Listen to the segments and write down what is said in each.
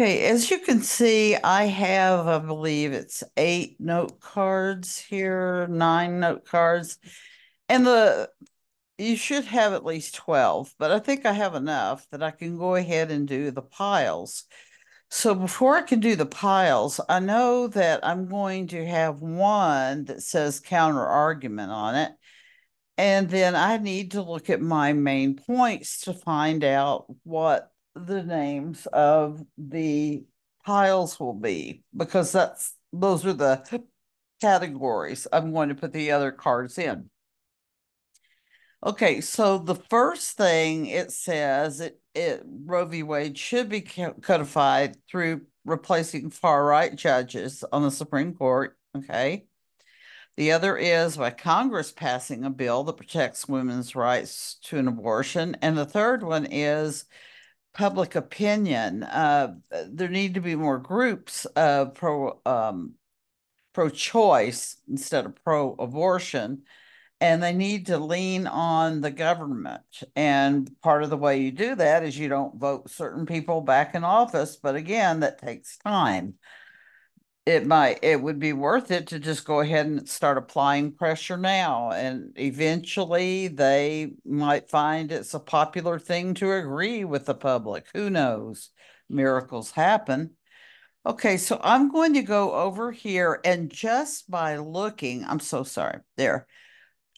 Okay, as you can see, I have, I believe it's eight note cards here, nine note cards. And the you should have at least 12, but I think I have enough that I can go ahead and do the piles. So before I can do the piles, I know that I'm going to have one that says counter argument on it. And then I need to look at my main points to find out what the names of the piles will be because that's those are the categories I'm going to put the other cards in. Okay, so the first thing it says it, it Roe v. Wade should be codified through replacing far right judges on the Supreme Court. Okay. The other is by Congress passing a bill that protects women's rights to an abortion. And the third one is public opinion. Uh, there need to be more groups of pro um, pro choice instead of pro abortion, and they need to lean on the government. And part of the way you do that is you don't vote certain people back in office, but again, that takes time it might it would be worth it to just go ahead and start applying pressure now and eventually they might find it's a popular thing to agree with the public. Who knows? Miracles happen. Okay so i'm going to go over here and just by looking i'm so sorry there.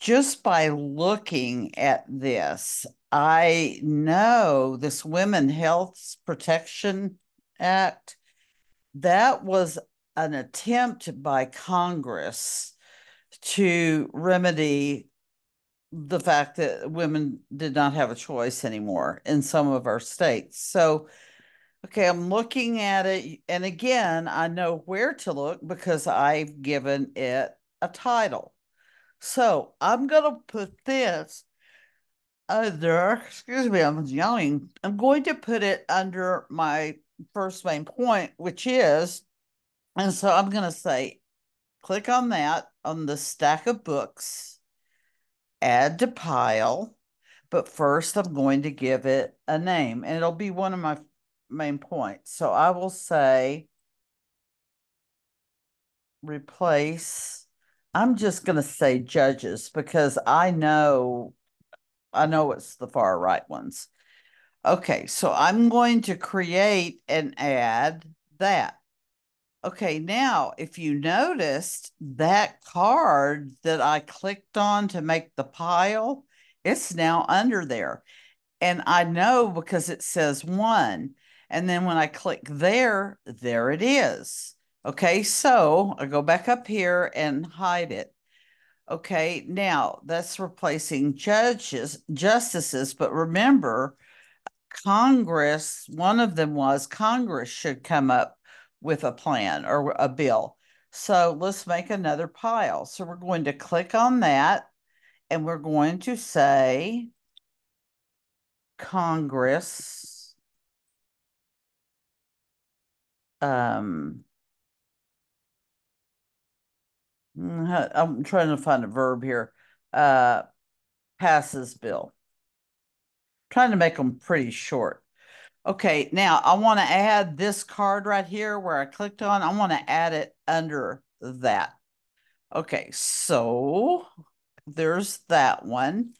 Just by looking at this i know this women health protection act that was an attempt by Congress to remedy the fact that women did not have a choice anymore in some of our states. So, okay, I'm looking at it, and again, I know where to look because I've given it a title. So, I'm going to put this under, excuse me, I'm yelling. I'm going to put it under my first main point, which is and so I'm going to say, click on that on the stack of books, add to pile. But first, I'm going to give it a name, and it'll be one of my main points. So I will say replace. I'm just going to say judges because I know I know it's the far right ones. Okay, so I'm going to create and add that. Okay, now if you noticed that card that I clicked on to make the pile, it's now under there. And I know because it says one. And then when I click there, there it is. Okay, so I go back up here and hide it. Okay, now that's replacing judges, justices, but remember, Congress, one of them was Congress should come up with a plan or a bill. So let's make another pile. So we're going to click on that and we're going to say Congress. Um, I'm trying to find a verb here. Uh, passes bill. trying to make them pretty short. Okay, now I want to add this card right here where I clicked on. I want to add it under that. Okay, so there's that one.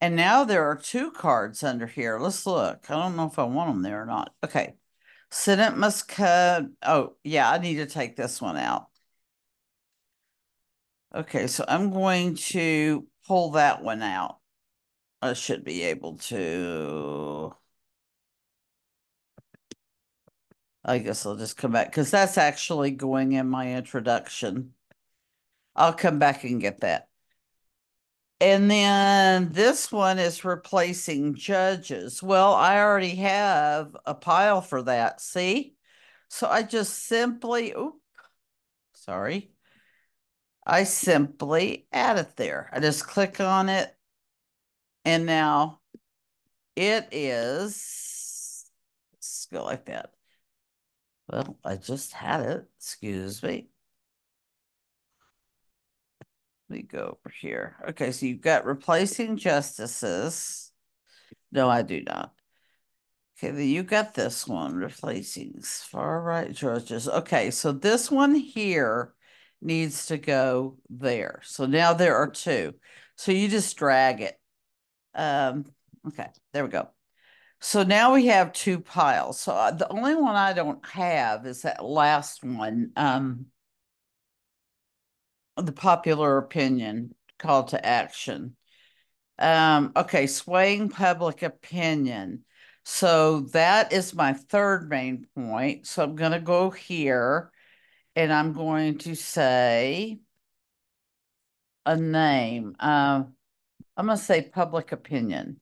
And now there are two cards under here. Let's look. I don't know if I want them there or not. Okay. Senate must cut. Oh, yeah, I need to take this one out. Okay, so I'm going to pull that one out. I should be able to. I guess I'll just come back because that's actually going in my introduction. I'll come back and get that. And then this one is replacing judges. Well, I already have a pile for that. See? So I just simply, oop, sorry. I simply add it there. I just click on it. And now it is, let's go like that. Well, I just had it. Excuse me. Let me go over here. Okay, so you've got replacing justices. No, I do not. Okay, then you got this one, replacing far right judges. Okay, so this one here needs to go there. So now there are two. So you just drag it. Um, okay, there we go. So now we have two piles. So uh, the only one I don't have is that last one, um, the popular opinion call to action. Um, okay, swaying public opinion. So that is my third main point. So I'm going to go here and I'm going to say a name. Uh, I'm going to say public opinion.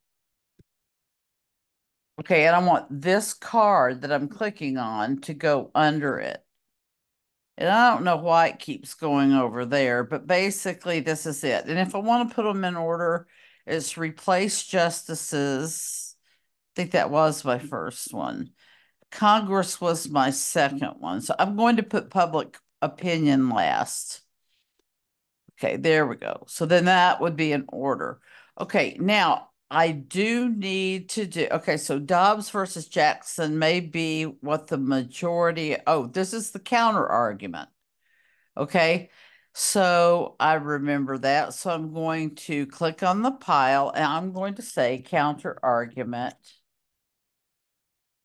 Okay, and I want this card that I'm clicking on to go under it. And I don't know why it keeps going over there, but basically this is it. And if I want to put them in order, it's replace justices. I think that was my first one. Congress was my second one. So I'm going to put public opinion last. Okay, there we go. So then that would be in order. Okay, now I do need to do, okay, so Dobbs versus Jackson may be what the majority, oh, this is the counter argument. Okay, so I remember that. So I'm going to click on the pile and I'm going to say counter argument.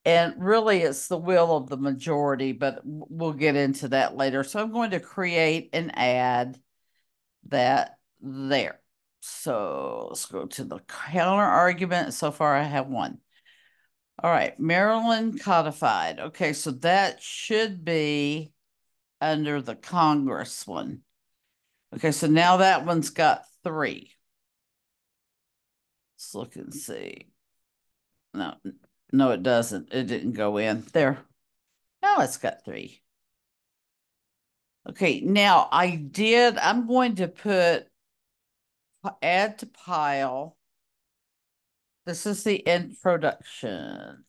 And really it's the will of the majority, but we'll get into that later. So I'm going to create and add that there. So let's go to the counter argument. So far I have one. All right, Maryland codified. Okay, so that should be under the Congress one. Okay, so now that one's got three. Let's look and see. No, no, it doesn't. It didn't go in. There. Now it's got three. Okay, now I did, I'm going to put add to pile. This is the introduction.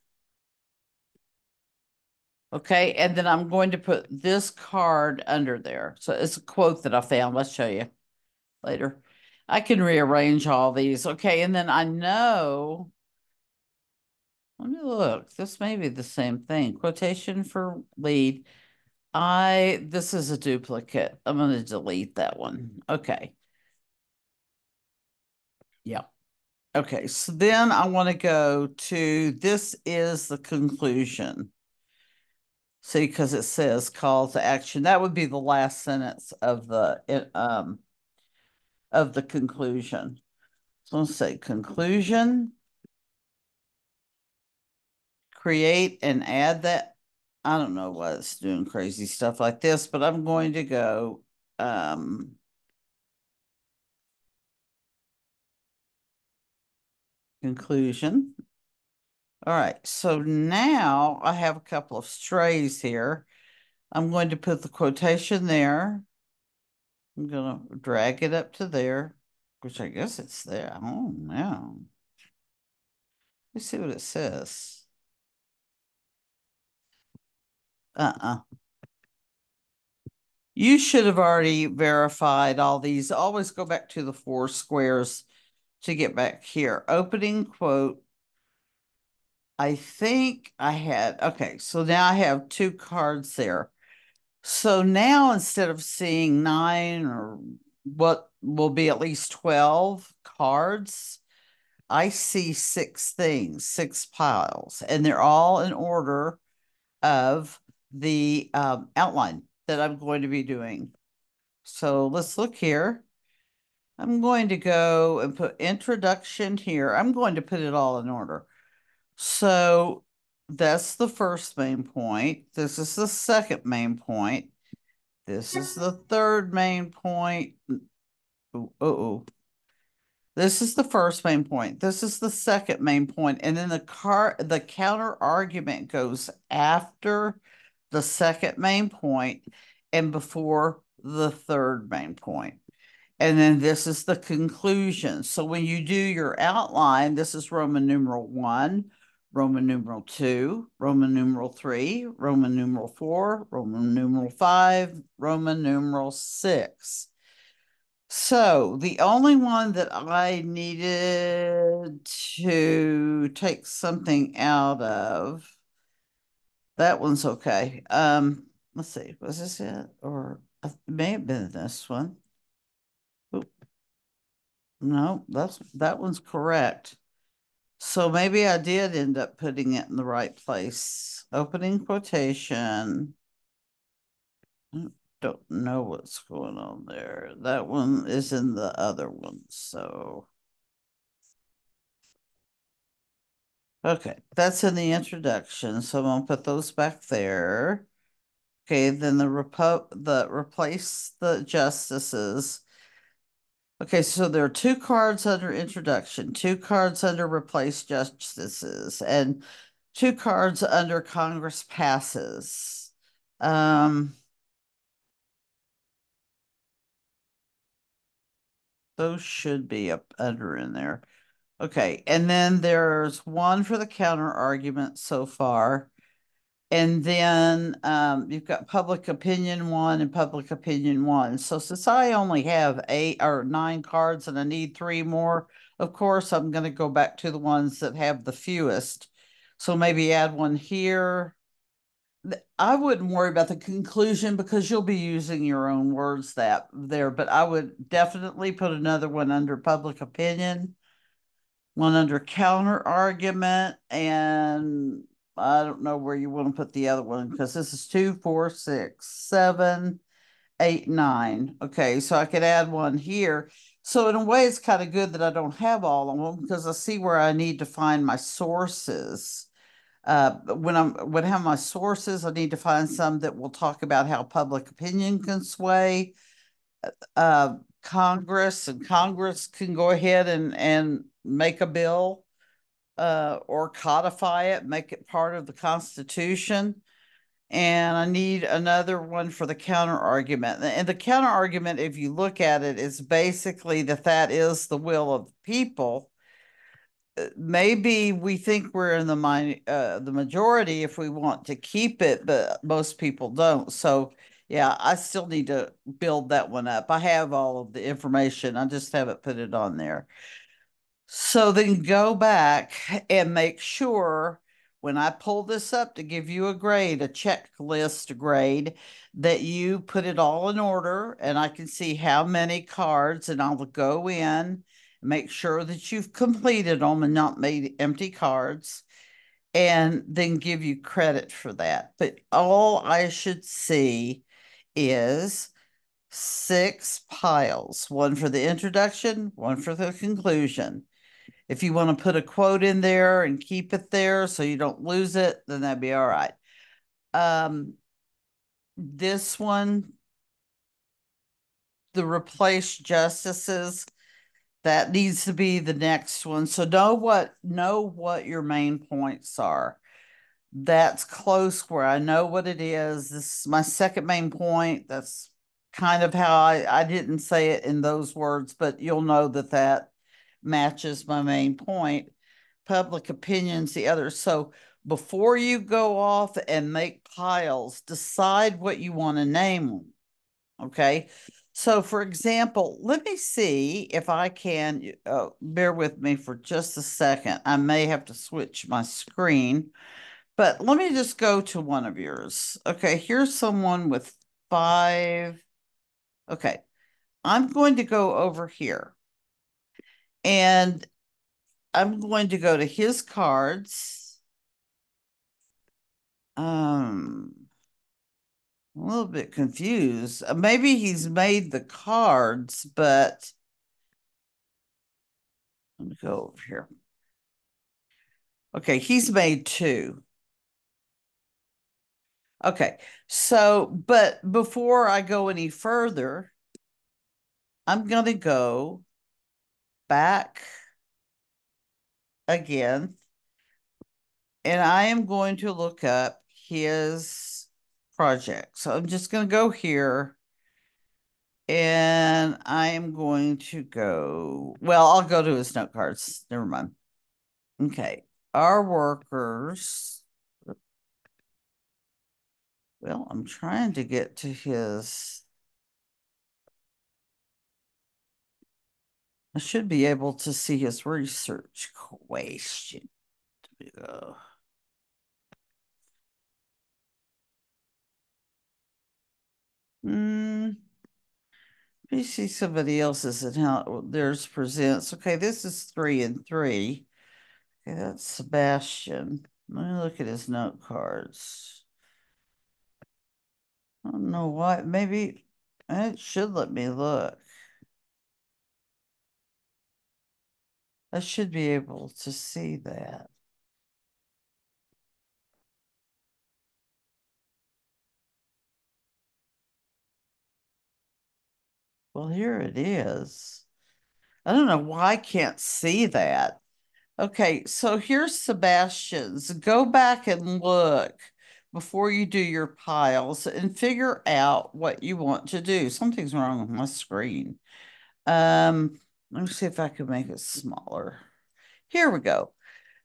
Okay, and then I'm going to put this card under there. So it's a quote that I found. Let's show you later. I can rearrange all these. Okay, and then I know, let me look. This may be the same thing. Quotation for lead. I, this is a duplicate. I'm going to delete that one. Okay. Yeah. Okay, so then I want to go to this is the conclusion. See, because it says call to action. That would be the last sentence of the um of the conclusion. So let's say conclusion. Create and add that. I don't know why it's doing crazy stuff like this, but I'm going to go um conclusion. All right, so now I have a couple of strays here. I'm going to put the quotation there. I'm going to drag it up to there, which I guess it's there. Oh, no. Let's see what it says. Uh-uh. You should have already verified all these. Always go back to the four squares to get back here. Opening quote. I think I had, okay, so now I have two cards there. So now instead of seeing nine or what will be at least 12 cards, I see six things, six piles, and they're all in order of the um, outline that I'm going to be doing. So let's look here. I'm going to go and put introduction here. I'm going to put it all in order. So that's the first main point. This is the second main point. This is the third main point. Oh, oh. This is the first main point. This is the second main point. And then the car the counter argument goes after the second main point and before the third main point. And then this is the conclusion. So when you do your outline, this is Roman numeral one, Roman numeral two, Roman numeral three, Roman numeral four, Roman numeral five, Roman numeral six. So the only one that I needed to take something out of, that one's okay. Um, let's see, was this it? Or it may have been this one. No, that's that one's correct. So maybe I did end up putting it in the right place. Opening quotation. I Don't know what's going on there. That one is in the other one, so. Okay, that's in the introduction, so I'm gonna put those back there. Okay, then the repo, the replace the justices. Okay, so there are two cards under introduction, two cards under replace justices, and two cards under Congress passes. Um, those should be up under in there. Okay, and then there's one for the counter argument so far. And then um, you've got public opinion one and public opinion one. So since I only have eight or nine cards and I need three more, of course, I'm going to go back to the ones that have the fewest. So maybe add one here. I wouldn't worry about the conclusion because you'll be using your own words that there, but I would definitely put another one under public opinion, one under counter argument, and I don't know where you want to put the other one because this is two, four, six, seven, eight, nine. Okay, so I could add one here. So in a way, it's kind of good that I don't have all of them because I see where I need to find my sources. Uh, when I'm when I have my sources, I need to find some that will talk about how public opinion can sway uh, Congress, and Congress can go ahead and and make a bill uh, or codify it, make it part of the Constitution. And I need another one for the counter argument. And the counter argument, if you look at it, is basically that that is the will of the people. Uh, maybe we think we're in the min- uh, the majority if we want to keep it, but most people don't. So yeah, I still need to build that one up. I have all of the information. I just haven't put it on there. So then go back and make sure when I pull this up to give you a grade, a checklist grade, that you put it all in order and I can see how many cards and I'll go in, make sure that you've completed them and not made empty cards and then give you credit for that. But all I should see is six piles, one for the introduction, one for the conclusion. If you want to put a quote in there and keep it there so you don't lose it, then that'd be all right. Um, this one, the replace justices, that needs to be the next one. So know what know what your main points are. That's close where I know what it is. This is my second main point. That's kind of how I I didn't say it in those words, but you'll know that that matches my main point. Public opinion's the other. So before you go off and make piles, decide what you want to name them. Okay. So, for example, let me see if I can. Uh, bear with me for just a second. I may have to switch my screen, but let me just go to one of yours. Okay. Here's someone with five. Okay. I'm going to go over here. And I'm going to go to his cards. Um, a little bit confused. Uh, maybe he's made the cards, but let me go over here. Okay, he's made two. Okay, so, but before I go any further, I'm going to go back again. And I am going to look up his project. So I'm just going to go here. And I am going to go, well, I'll go to his note cards. Never mind. Okay. Our workers. Well, I'm trying to get to his I should be able to see his research question. Hmm. You see somebody else's and how theirs presents. Okay, this is three and three. Okay, that's Sebastian. Let me look at his note cards. I don't know why. Maybe it should let me look. I should be able to see that. Well, here it is. I don't know why I can't see that. Okay, so here's Sebastian's. Go back and look before you do your piles and figure out what you want to do. Something's wrong with my screen. Um, let me see if I can make it smaller. Here we go.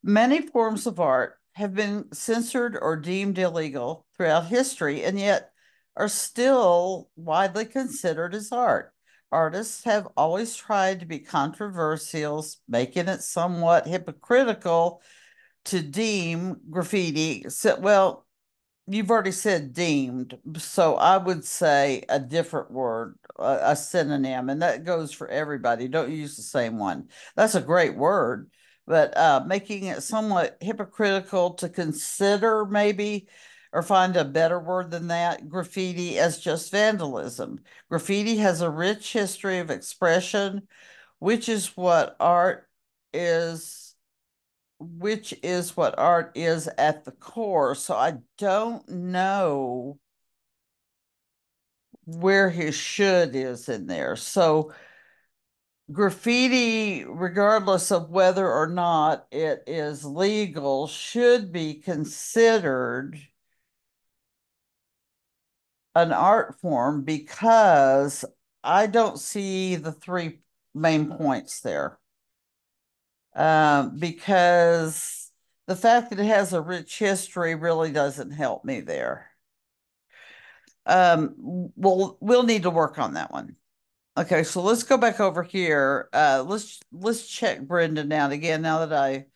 Many forms of art have been censored or deemed illegal throughout history and yet are still widely considered as art. Artists have always tried to be controversial, making it somewhat hypocritical to deem graffiti. So, well, you've already said deemed, so I would say a different word, a, a, synonym, and that goes for everybody. Don't use the same one. That's a great word, but uh, making it somewhat hypocritical to consider maybe or find a better word than that graffiti as just vandalism. Graffiti has a rich history of expression, which is what art is which is what art is at the core. So I don't know where his should is in there. So graffiti, regardless of whether or not it is legal, should be considered an art form because I don't see the three main points there um, because the fact that it has a rich history really doesn't help me there. Um, we'll we'll need to work on that one. Okay, so let's go back over here. Uh, let's let's check Brendan out again. Now that I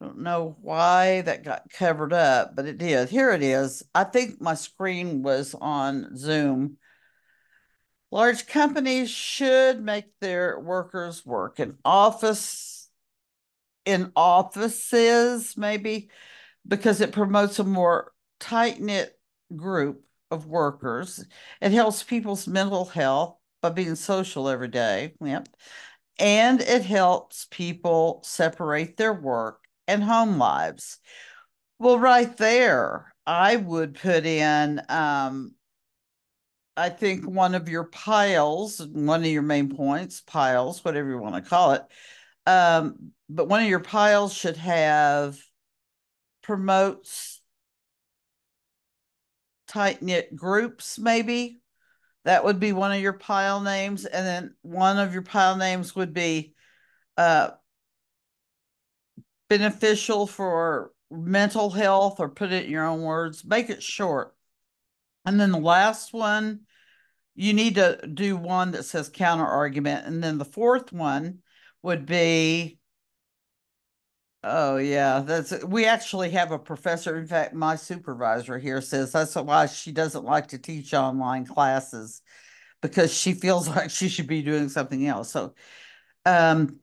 don't know why that got covered up, but it did. Here it is. I think my screen was on Zoom. Large companies should make their workers work in office in offices, maybe, because it promotes a more tight knit group of workers. It helps people's mental health by being social every day. Yep. And it helps people separate their work and home lives. Well, right there, I would put in, um, I think one of your piles, one of your main points, piles, whatever you want to call it, um, but one of your piles should have promotes tight knit groups, maybe. That would be one of your pile names. And then one of your pile names would be uh, beneficial for mental health, or put it in your own words, make it short. And then the last one, you need to do one that says counter argument. And then the fourth one would be oh yeah that's we actually have a professor in fact my supervisor here says that's why she doesn't like to teach online classes because she feels like she should be doing something else. So um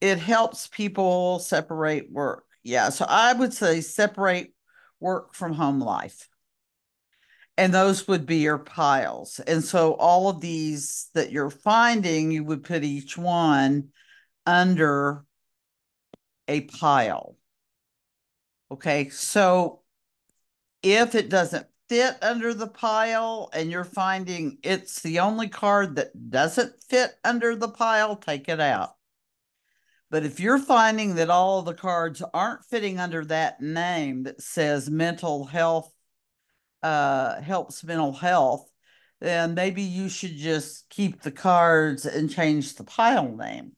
it helps people separate work. Yeah so i would say separate work from home life and those would be your piles and so all of these that you're finding you would put each one under a pile. Okay, so if it doesn't fit under the pile and you're finding it's the only card that doesn't fit under the pile, take it out. But if you're finding that all the cards aren't fitting under that name that says mental health uh, helps mental health, then maybe you should just keep the cards and change the pile name.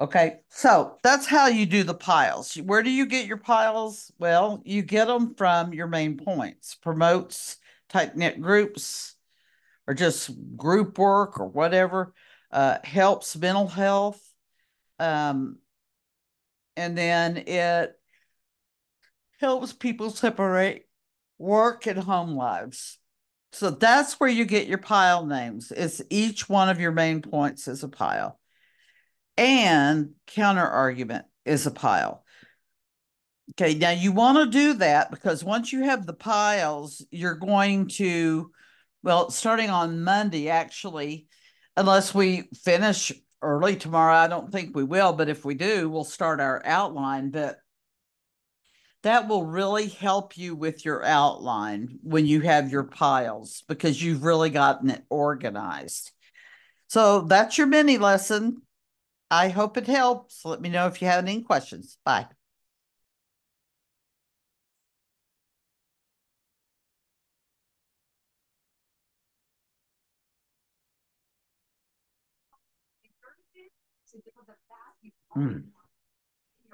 Okay, so that's how you do the piles. Where do you get your piles? Well, you get them from your main points, promotes tight knit groups or just group work or whatever. uh, helps mental health. Um, and then it helps people separate work and home lives. So that's where you get your pile names. It's each one of your main points is a pile. And counter argument is a pile. Okay, now you want to do that because once you have the piles, you're going to, well, starting on Monday, actually, unless we finish early tomorrow, I don't think we will, but if we do, we'll start our outline. But that will really help you with your outline when you have your piles because you've really gotten it organized. So that's your mini lesson. I hope it helps. Let me know if you have any questions. Bye. Mm.